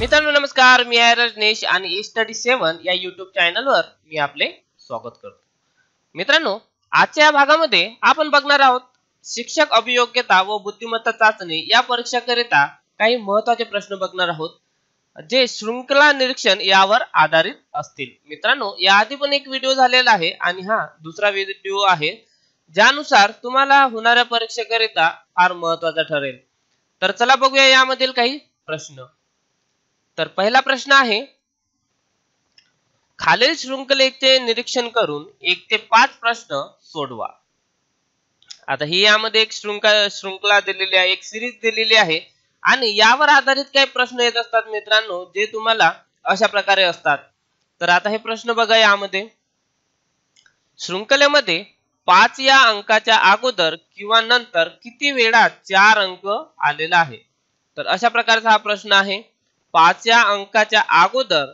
मित्रांनो नमस्कार. मी आहे रजनेश आणि स्टडी सेवन या युट्यूब चॅनलवर मी आपले स्वागत करतो. मित्रांनो आजच्या या भागामध्ये आपण बघणार आहोत शिक्षक अभियोग्यता व बुद्धिमत्ता चाचणी या परीक्षाकरिता काही महत्त्वाचे प्रश्न बघणार आहोत जे शृंखला निरीक्षण यावर आधारित असतील. मित्रांनो याआधी पण एक व्हिडिओ झालेला आहे आणि हा दुसरा व्हिडिओ आहे ज्यानुसार तुम्हाला होणाऱ्या परीक्षेकरिता फार महत्त्वाचा ठरेल. तर चला बघूया यामधील काही प्रश्न. तर पहिला प्रश्न आहे खालील शृंखलेचे निरीक्षण करून एक ते पाच प्रश्न सोडवा. आता ही यामध्ये एक शृंखला शृंखला दिलेली आहे एक सिरीज दिलेली आहे आणि यावर आधारित काही प्रश्न येत असतात मित्रांनो जे तुम्हाला अशा प्रकारे असतात. तर आता हे प्रश्न बघा यामध्ये. शृंखलेमध्ये पाच या अंकाच्या अगोदर किंवा नंतर किती वेळा चार अंक आलेला आहे? तर अशा प्रकारचा हा प्रश्न आहे. पाच या अंकाच्या अगोदर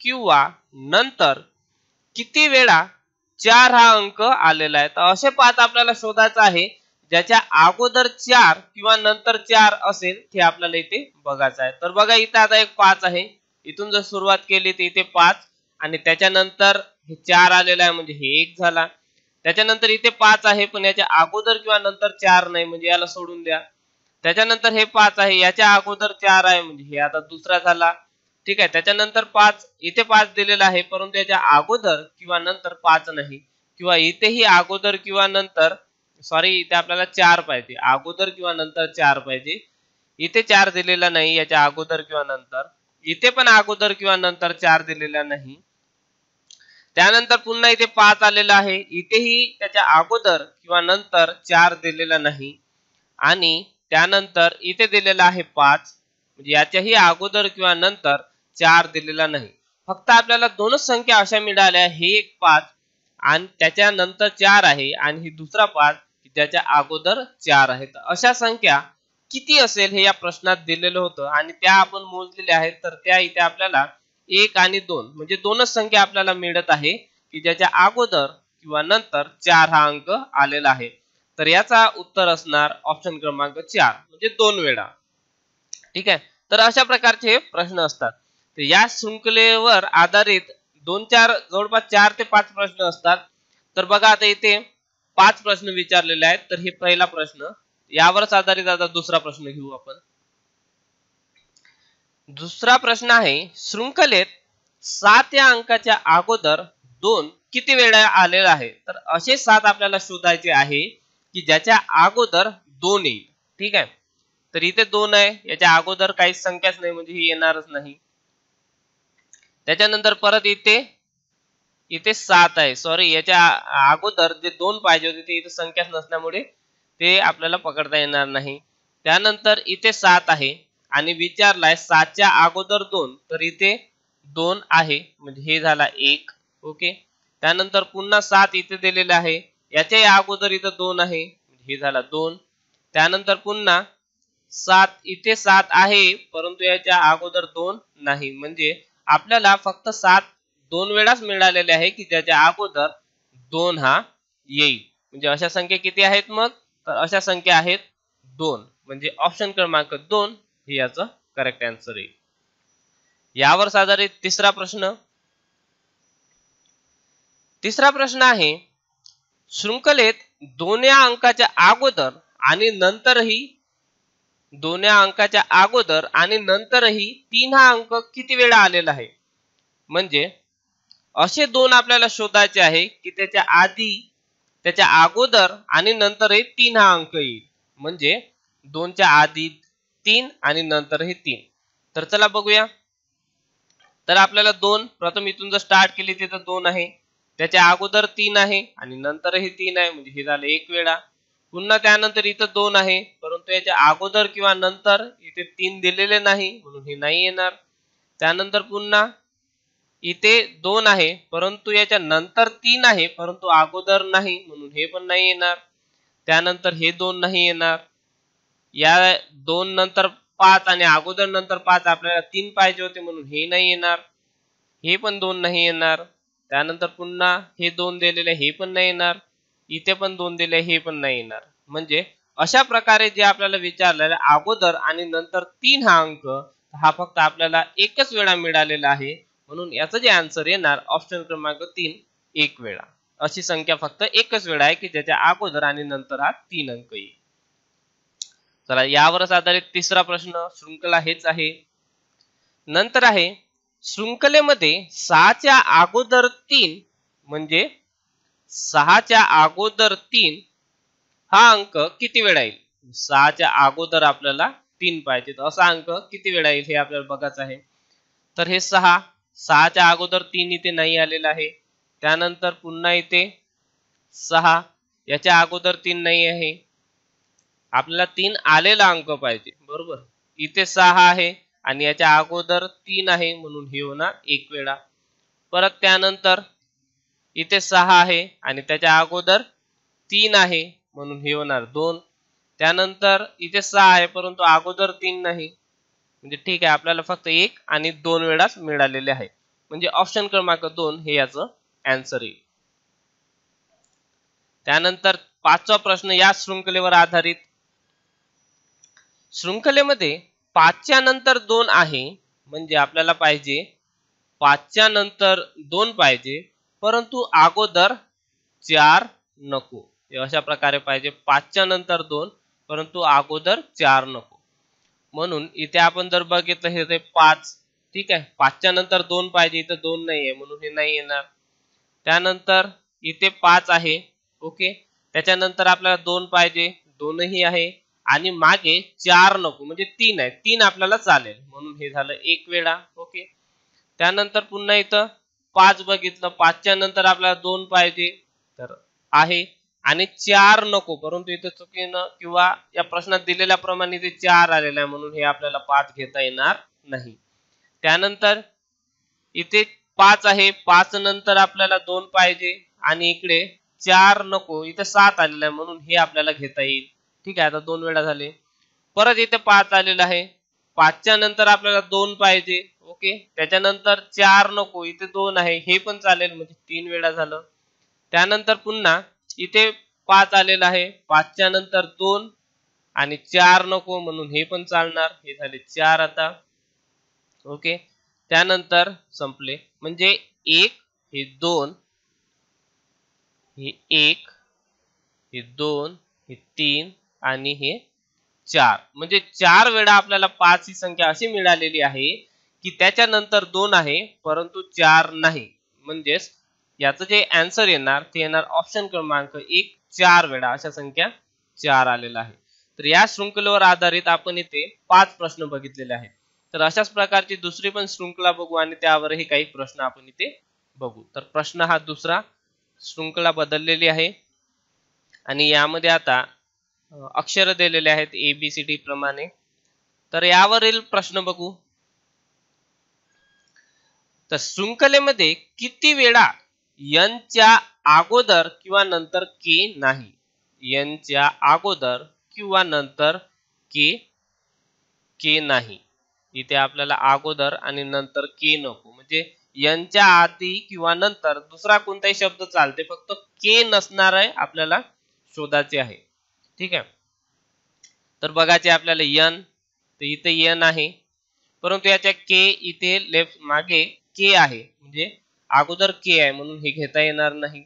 किंवा नंतर किती वेळा चार हा अंक आलेला आहे? तर असे पाच आपल्याला शोधायचं आहे. ज्याच्या अगोदर चार किंवा नंतर चार असेल ते आपल्याला इथे बघायचं आहे. तर बघा इथे आता एक पाच आहे. इथून जर सुरुवात केली तर इथे पाच. आणि त्याच्यानंतर हे चार आलेलं आहे म्हणजे हे एक झाला. त्याच्यानंतर इथे पाच आहे पण याच्या अगोदर किंवा नंतर चार नाही म्हणजे याला सोडून द्या. त्याच्यानंतर हे पाच आहे याच्या अगोदर चार आहे म्हणजे हे आता दुसरा झाला. ठीक आहे त्याच्यानंतर पाच इथे पाच दिलेला आहे परंतु याच्या अगोदर किंवा नंतर पाच नाही. किंवा इथेही अगोदर किंवा नंतर सॉरी इथे आपल्याला चार पाहिजे. अगोदर किंवा नंतर चार पाहिजे. इथे चार दिलेला नाही याच्या अगोदर किंवा नंतर. इथे पण अगोदर किंवा नंतर चार दिलेला नाही. त्यानंतर पुन्हा इथे पाच आलेला आहे. इथेही त्याच्या अगोदर किंवा नंतर चार दिलेला नाही. आणि त्यानंतर इथे दिलेला आहे पाच म्हणजे याच्याही अगोदर किंवा नंतर चार दिलेला नाही. फक्त आपल्याला दोनच संख्या अशा मिळाल्या हे एक पाच आणि त्याच्यानंतर चार आहे आणि ही दुसरा पाच ज्याच्या अगोदर चार आहेत अशा संख्या किती असेल हे या प्रश्नात दिलेलं होतं आणि त्या आपण मोजलेल्या आहेत तर त्या इथे आपल्याला एक आणि दोन म्हणजे दोनच संख्या आपल्याला मिळत आहे की ज्याच्या अगोदर किंवा नंतर चार हा अंक आलेला आहे. तर याचा उत्तर असणार ऑप्शन क्रमांक चार म्हणजे दोन वेळा. ठीक आहे? तर अशा प्रकारचे प्रश्न असतात. तर या शृंखलेवर आधारित दोन चार जवळपास चार ते पाच प्रश्न असतात. तर बघा आता इथे पाच प्रश्न विचारलेले आहेत. तर हे पहिला प्रश्न. यावरच आधारित आता दुसरा प्रश्न घेऊ आपण. दुसरा प्रश्न आहे शृंखलेत सात या अंकाच्या अगोदर दोन किती वेळा आलेला आहे? तर असे सात आपल्याला शोधायचे आहे. की ज्याच्या अगोदर दोन येईल. ठीक आहे? तर इथे दोन आहे. याच्या अगोदर काहीच संख्याच नाही म्हणजे ही येणारच नाही. त्याच्यानंतर परत इथे इथे सात आहे. सॉरी याच्या अगोदर जे दोन पाहिजे होते ते इथे संख्याच नसल्यामुळे ते आपल्याला पकडता येणार नाही. त्यानंतर इथे सात आहे. आणि विचारलाय सातच्या अगोदर दोन तर इथे दोन आहे. म्हणजे हे झाला एक. ओके? त्यानंतर पुन्हा सात इथे दिलेले आहे. याच्या अगोदर इथं दोन आहे. हे झाला दोन. त्यानंतर पुन्हा सात. इथे सात आहे परंतु याच्या अगोदर दोन नाही. म्हणजे आपल्याला फक्त सात दोन वेळाच मिळालेले आहे की ज्याच्या अगोदर दोन हा येईल. म्हणजे अशा संख्या किती आहेत मग? तर अशा संख्या आहेत दोन. म्हणजे ऑप्शन क्रमांक दोन हे याचं करेक्ट आन्सर येईल. यावर साधारित तिसरा प्रश्न. तिसरा प्रश्न आहे शृंखलेत दोन या अंकाच्या अगोदर आणि नंतरही दोन्या अंकाच्या अगोदर आणि नंतरही तीन हा अंक किती वेळा आलेला आहे? म्हणजे असे दोन आपल्याला शोधायचे आहे की त्याच्या आधी त्याच्या अगोदर आणि नंतरही तीन हा अंक येईल. म्हणजे दोनच्या आधी तीन आणि नंतरही तीन. तर चला बघूया. तर आपल्याला दोन प्रथम इथून जर स्टार्ट केली तिथं दोन आहे. त्याच्या अगोदर तीन आहे आणि नंतर हे तीन आहे म्हणजे हे झालं एक वेळा. पुन्हा त्यानंतर इथं दोन आहे परंतु याच्या अगोदर किंवा नंतर इथे तीन दिलेले नाही म्हणून हे नाही येणार. त्यानंतर पुन्हा इथे दोन आहे परंतु याच्या नंतर तीन आहे परंतु अगोदर नाही म्हणून हे पण नाही येणार. त्यानंतर हे दोन नाही येणार. या दोन नंतर पाच आणि अगोदर नंतर पाच आपल्याला तीन पाहिजे होते म्हणून हे नाही येणार. हे पण दोन नाही येणार. त्यानंतर पुन्हा हे दोन दिलेले हे पण नाही येणार इथे पण दोन दिले हे पण नाही येणार. म्हणजे अशा प्रकारे जे आपल्याला विचारलेलं अगोदर आणि नंतर तीन हा अंक हा फक्त आपल्याला एकच वेळा मिळालेला आहे. म्हणून याचं जे आन्सर येणार ऑप्शन क्रमांक तीन एक वेळा. अशी संख्या फक्त एकच वेळा आहे की ज्याच्या अगोदर आणि नंतर हा तीन अंक येईल. चला यावरच आधारित तिसरा प्रश्न शृंखला हेच आहे. नंतर आहे शृंखलेमध्ये सहाच्या अगोदर तीन म्हणजे सहाच्या अगोदर तीन हा अंक किती वेळा येईल? सहाच्या अगोदर आपल्याला तीन पाहिजे. असा अंक किती वेळा येईल हे आपल्याला बघायचं आहे. तर हे सहा सहाच्या अगोदर तीन इथे नाही आलेलं आहे. त्यानंतर पुन्हा इथे सहा याच्या अगोदर तीन नाही आहे. आपल्याला तीन आलेला अंक पाहिजे. बरोबर? इथे सहा आहे आणि याच्या अगोदर तीन आहे म्हणून हे होणार एक वेळा. परत त्यानंतर इथे सहा आहे आणि त्याच्या अगोदर तीन आहे म्हणून हे होणार दोन. त्यानंतर इथे सहा आहे परंतु अगोदर तीन नाही. म्हणजे ठीक आहे आपल्याला फक्त एक आणि दोन वेळाच मिळालेले आहे म्हणजे ऑप्शन क्रमांक दोन हे याचं अँसर येईल. त्यानंतर पाचवा प्रश्न या शृंखलेवर आधारित. शृंखलेमध्ये पाचच्या नंतर दोन आहे म्हणजे आपल्याला पाहिजे पाचच्या नंतर दोन पाहिजे परंतु अगोदर चार नको. अशा प्रकारे पाहिजे पाचच्या नंतर दोन परंतु अगोदर चार नको. म्हणून इथे आपण जर बघितलं हे ते पाच ठीक आहे पाचच्या नंतर दोन पाहिजे इथं दोन नाही आहे म्हणून हे नाही येणार. त्यानंतर इथे पाच आहे ओके. त्याच्यानंतर आपल्याला दोन पाहिजे दोनही आहे. आणि मागे चार नको म्हणजे तीन आहे तीन आपल्याला चालेल. म्हणून हे झालं एक वेळा. ओके. त्यानंतर पुन्हा इथं पाच बघितलं. पाचच्या नंतर आपल्याला दोन पाहिजे. तर आहे. आणि चार नको परंतु इथं चुकीनं किंवा या प्रश्नात दिलेल्या प्रमाणे इथे चार आलेलं आहे म्हणून हे आपल्याला पाच घेता येणार नाही. त्यानंतर इथे पाच आहे. पाच नंतर आपल्याला दोन पाहिजे. आणि इकडे चार नको इथे सात आलेलं आहे म्हणून हे आपल्याला घेता येईल. ठीक आहे आता दोन वेळा झाले. परत इथे पाच आलेलं आहे. पाचच्या नंतर आपल्याला दोन पाहिजे ओके? त्याच्यानंतर चार नको इथे दोन आहे हे पण चालेल म्हणजे तीन वेळा झालं. त्यानंतर पुन्हा इथे पाच आलेलं आहे पाचच्या नंतर दोन आणि चार नको म्हणून हे पण चालणार. हे झाले चार आता ओके? त्यानंतर संपले. म्हणजे एक हे दोन हे एक हे दोन हे तीन आणि हे चार. म्हणजे चार वेळा आपल्याला पाच ही संख्या अशी मिळालेली आहे की त्याच्यानंतर दोन आहे परंतु चार नाही. म्हणजेच याचं जे अँसर येणार ते येणार ऑप्शन क्रमांक एक चार वेळा. अशा संख्या चार आलेला आहे तर या शृंखलेवर आधारित आपण इथे पाच प्रश्न बघितलेले आहेत. तर अशाच प्रकारची दुसरी पण शृंखला बघू आणि त्यावरही काही प्रश्न आपण इथे बघू. तर प्रश्न हा दुसरा शृंखला बदललेली आहे. आणि यामध्ये आता अक्षर दिलेले आहेत ए बी सी डी प्रमाणे. तर यावरील प्रश्न बघू. तर शृंखलेमध्ये किती वेळा यांच्या अगोदर किंवा नंतर के नाही? यांच्या अगोदर किंवा नंतर के के नाही. इथे आपल्याला अगोदर आणि नंतर के नको. म्हणजे यांच्या आधी किंवा नंतर दुसरा कोणताही शब्द चालते. फक्त के नसणार आहे आपल्याला शोधाचे आहे. ठीक आहे? तर बघायचे आपल्याला यन तर इथे यन आहे. परंतु याच्या के इथे लेफ्ट मागे के आहे. म्हणजे अगोदर के आहे म्हणून हे घेता येणार नाही.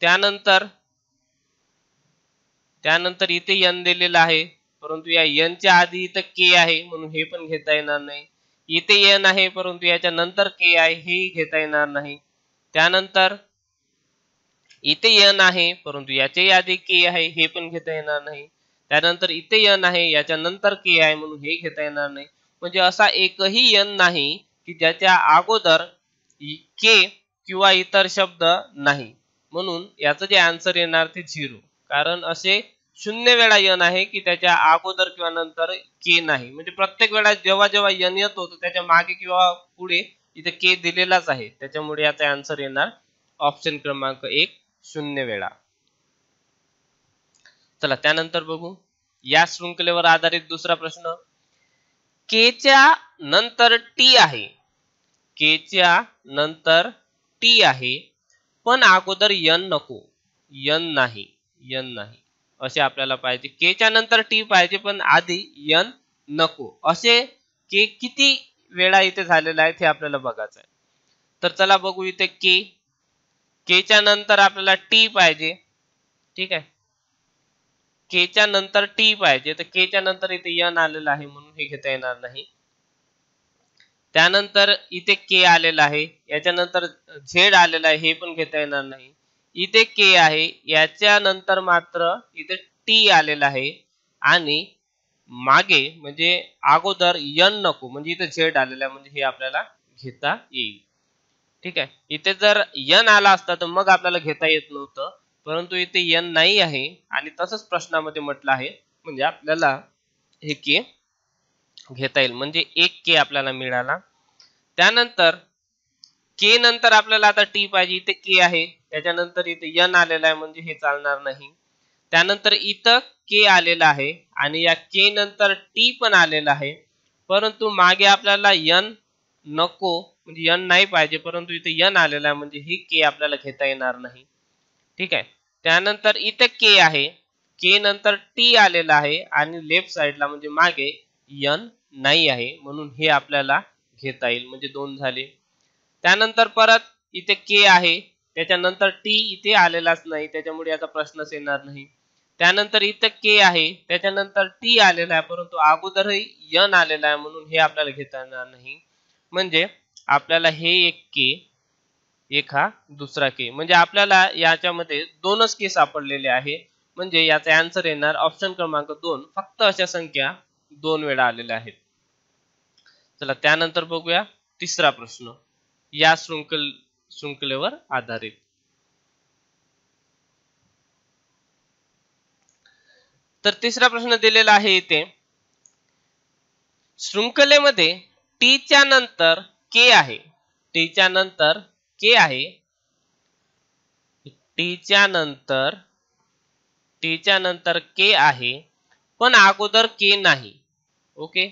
त्यानंतर त्यानंतर इथे यन दिलेलं आहे. परंतु या यनच्या आधी इथं के आहे म्हणून हे पण घेता येणार नाही. इथे यन आहे परंतु याच्या नंतर के आहे हे घेता येणार नाही. त्यानंतर इथे यन आहे परंतु याच्याही आधी के आहे हे पण घेता येणार नाही. त्यानंतर इथे यन आहे याच्या नंतर के आहे म्हणून हे घेता येणार नाही. म्हणजे असा एकही यन नाही की ज्याच्या अगोदर के किंवा इतर शब्द नाही. म्हणून याचं जे आन्सर येणार ते झिरो कारण असे शून्य वेळा यन आहे की त्याच्या अगोदर किंवा नंतर के नाही. म्हणजे प्रत्येक वेळा जेव्हा जेव्हा यन येतो तर त्याच्यामागे किंवा पुढे इथे के दिलेलाच आहे. त्याच्यामुळे याचा आन्सर येणार ऑप्शन क्रमांक एक. शून्य वेळा. चला त्यानंतर बघू. या शृंखलेवर आधारित दुसरा प्रश्न. केच्या नंतर टी आहे. केच्या नंतर टी आहे. पण अगोदर यन नको. यन नाही. यन नाही. असे आपल्याला पाहिजे. केच्या नंतर टी पाहिजे पण आधी यन नको. असे के किती वेळा इथे झालेला आहे ते आपल्याला बघायचं आहे. तर चला बघू इथे के केच्या नंतर आपल्याला टी पाहिजे. ठीक आहे? केच्या नंतर टी पाहिजे. तर केच्या नंतर इथे यन आलेलं आहे म्हणून हे घेता येणार नाही. त्यानंतर इथे के आलेला आहे. याच्यानंतर झेड आलेला आहे. हे पण घेता येणार नाही. इथे के आहे. याच्या नंतर मात्र इथे टी आलेला आहे. आणि मागे म्हणजे अगोदर यन नको. म्हणजे इथे झेड आलेला आहे. म्हणजे हे आपल्याला घेता येईल. ठीक आहे? इथे जर यन आला असता तर मग आपल्याला घेता येत नव्हतं. परंतु इथे यन नाही आहे आणि तसंच प्रश्नामध्ये म्हटलं आहे. म्हणजे आपल्याला हे के घेता येईल. म्हणजे एक के आपल्याला मिळाला. त्यानंतर के नंतर आपल्याला आता टी पाहिजे. इथे के आहे. त्याच्यानंतर इथे यन आलेला आहे. म्हणजे हे चालणार नाही. त्यानंतर इथं के आलेला आहे. आणि या के नंतर टी पण आलेला आहे. परंतु मागे आपल्याला यन नको म्हणजे यन नाही पाहिजे परंतु इथे यन आलेला आहे म्हणजे ही के आपल्याला घेता येणार नाही. ठीक आहे? त्यानंतर इथे के आहे. के नंतर टी आलेला आहे आणि लेफ्ट साइडला म्हणजे मागे यन नाही आहे म्हणून हे आपल्याला घेता येईल. म्हणजे दोन झाले. त्यानंतर परत इथे के आहे. त्याच्यानंतर टी इथे आलेलाच नाही त्याच्यामुळे याचा प्रश्नच येणार नाही. त्यानंतर इथं के आहे. त्याच्यानंतर टी आलेला आहे परंतु अगोदरही यन आलेला आहे म्हणून हे आपल्याला घेता येणार नाही. म्हणजे आपल्याला हे एक के एक हा दुसरा के. म्हणजे आपल्याला याच्यामध्ये दोनच के सापडलेले आहे. म्हणजे याचा आन्सर येणार ऑप्शन क्रमांक दोन. फक्त अशा संख्या दोन वेळा आलेल्या आहेत. चला त्यानंतर बघूया तिसरा प्रश्न. या शृंखल शृंखलेवर आधारित. तर तिसरा प्रश्न दिलेला आहे इथे. शृंखलेमध्ये टीच्या नंतर के आहे. टीच्या नंतर के आहे. टीच्या नंतर टीच्या नंतर के आहे. पण अगोदर के नाही. ओके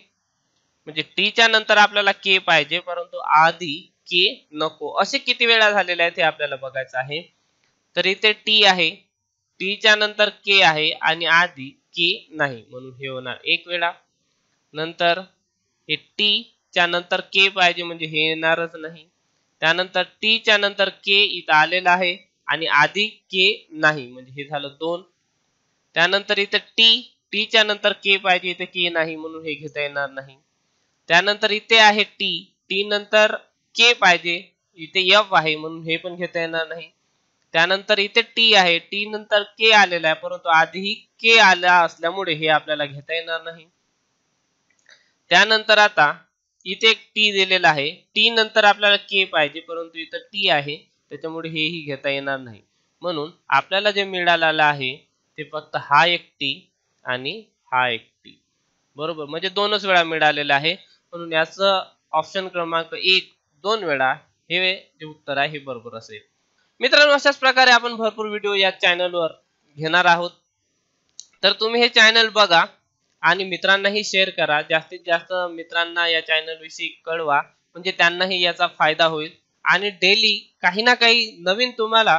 म्हणजे टीच्या नंतर आपल्याला के पाहिजे परंतु आधी के नको. असे किती वेळा झालेले आहेत हे आपल्याला बघायचं आहे. तर इथे टी आहे. टीच्या नंतर के आहे आणि आधी के नाही. म्हणून हे होणार एक वेळा. नंतर हे टी च्या नंतर के पाहिजे म्हणजे हे येणारच नाही. त्यानंतर टी च्या नंतर के इथं आलेला आहे आणि आधी के नाही. म्हणजे हे झालं दोन. त्यानंतर इथं टी टी च्या नंतर के पाहिजे इथे के नाही म्हणून हे घेता येणार नाही. त्यानंतर इथे आहे टी टी नंतर के पाहिजे इथे एफ आहे म्हणून हे पण घेता येणार नाही. त्यानंतर इथे टी आहे टी नंतर के आलेला आहे परंतु आधीही के आला असल्यामुळे हे आपल्याला घेता येणार नाही. त्यानंतर आता इथे एक टी दिलेला आहे. टी नंतर आपल्याला के पाहिजे परंतु इथं टी आहे. त्याच्यामुळे हेही घेता येणार नाही. म्हणून आपल्याला जे मिळालेलं आहे ते फक्त हा एक टी आणि हा एक टी बरोबर? म्हणजे दोनच वेळा मिळालेलं आहे. म्हणून याचं ऑप्शन क्रमांक एक दोन वेळा हे जे उत्तर आहे हे बरोबर असेल. मित्रांनो अशाच प्रकारे आपण भरपूर व्हिडिओ या चॅनलवर घेणार आहोत. तर तुम्ही हे चॅनल बघा. आणि मित्रांनाही शेअर करा. जास्तीत जास्त मित्रांना या चॅनलविषयी कळवा. म्हणजे त्यांनाही याचा फायदा होईल. आणि डेली काही ना काही नवीन तुम्हाला